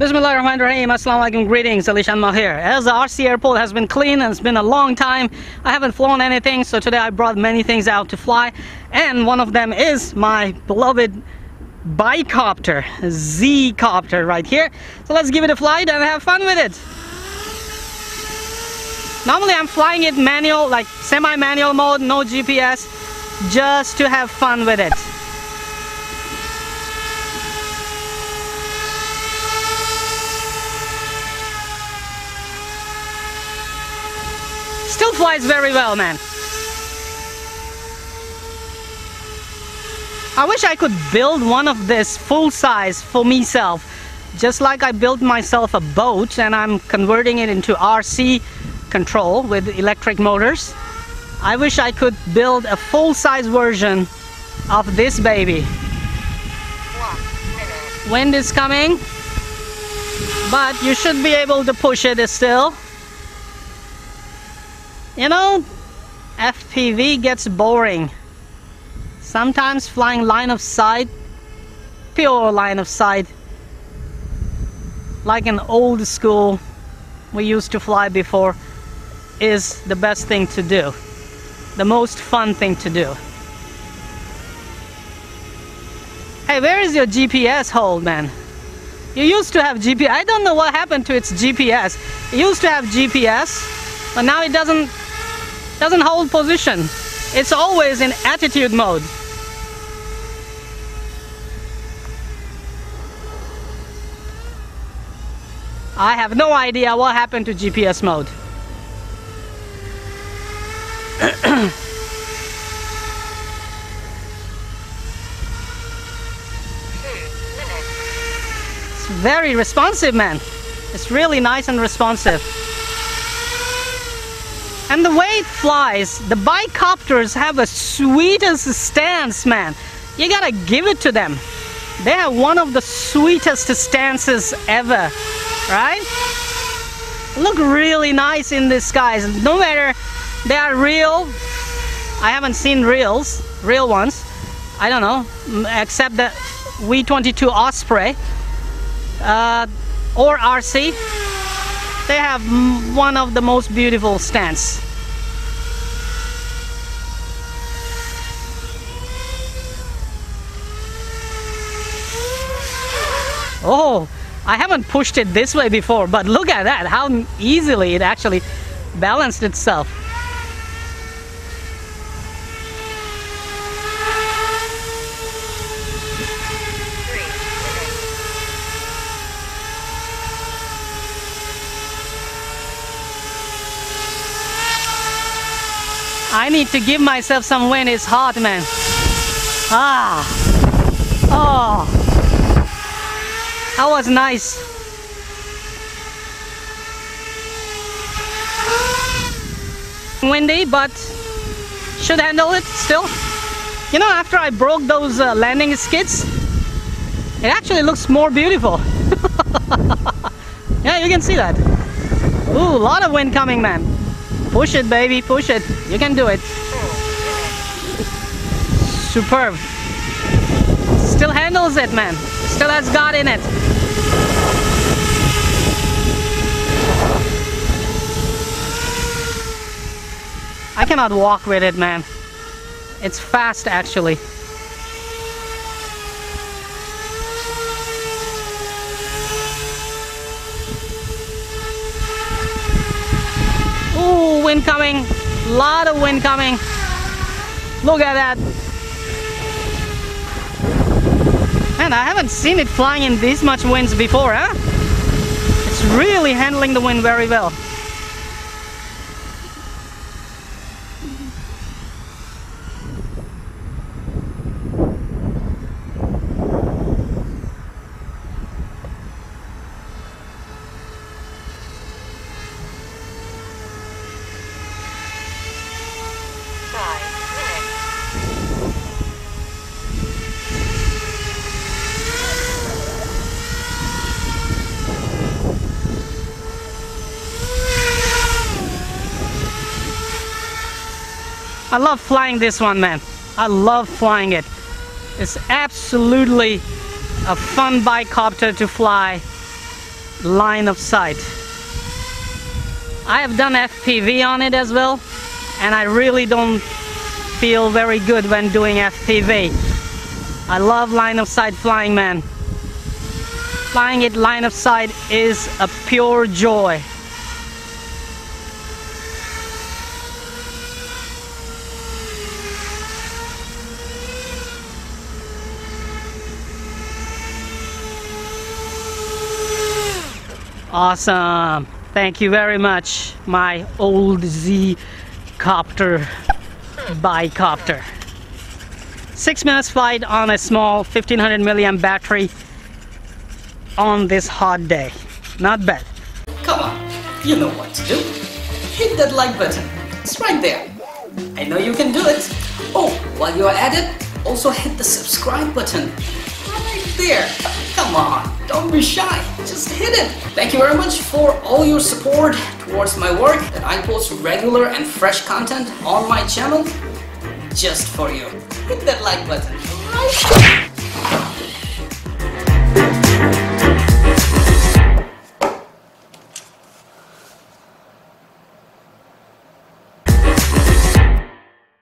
Bismillahirrahmanirrahim. Assalamu alaikum. Greetings. Ali Shan Mao here. As the RC airport has been clean and it's been a long time, I haven't flown anything, so today I brought many things out to fly, and one of them is my beloved bicopter, Z copter right here. So let's give it a flight and have fun with it. Normally I'm flying it manual, like semi-manual mode, no GPS, just to have fun with it. Still flies very well, man. I wish I could build one of this full size for myself. Just like I built myself a boat and I'm converting it into RC control with electric motors. I wish I could build a full size version of this baby. Wind is coming, but you should be able to push it still. You know, FPV gets boring. Sometimes flying line of sight, pure line of sight, like an old school we used to fly before, is the best thing to do. The most fun thing to do. Hey, where is your GPS hold, man? You used to have GPS. I don't know what happened to its GPS. It used to have GPS, but now it doesn't doesn't hold position. It's always in attitude mode. I have no idea what happened to GPS mode. it's very responsive, man. It's really nice and responsive. And the way it flies, the bicopters have a sweetest stance, man. You gotta give it to them. They have one of the sweetest stances ever, right? Look really nice in the skies. No matter they are real, I haven't seen reals, real ones. I don't know, except the V22 Osprey uh, or RC they have one of the most beautiful stands. Oh, I haven't pushed it this way before, but look at that, how easily it actually balanced itself. I need to give myself some wind. It's hot, man. Ah. Oh. That was nice. Windy, but should handle it still. You know, after I broke those uh, landing skids, it actually looks more beautiful. yeah, you can see that. Ooh, a lot of wind coming, man. Push it, baby, push it. You can do it. Superb. Still handles it, man. Still has God in it. I cannot walk with it, man. It's fast, actually. Wind coming. Lot of wind coming. Look at that. Man, I haven't seen it flying in this much winds before, huh? It's really handling the wind very well. I love flying this one, man. I love flying it. It's absolutely a fun bicopter to fly. line of sight. I have done FPV on it as well and I really don't feel very good when doing FPV. I love line of sight flying man. Flying it line of sight is a pure joy. Awesome. Thank you very much, my old Z copter bicopter. Six minutes flight on a small 1500 milliamp battery on this hot day. Not bad. Come on, you know what to do. Hit that like button. It's right there. I know you can do it. Oh, while you're at it, also hit the subscribe button. Right there. Come on, don't be shy. Just hit it. Thank you very much for all your support towards my work that I post regular and fresh content on my channel just for you. Hit that like button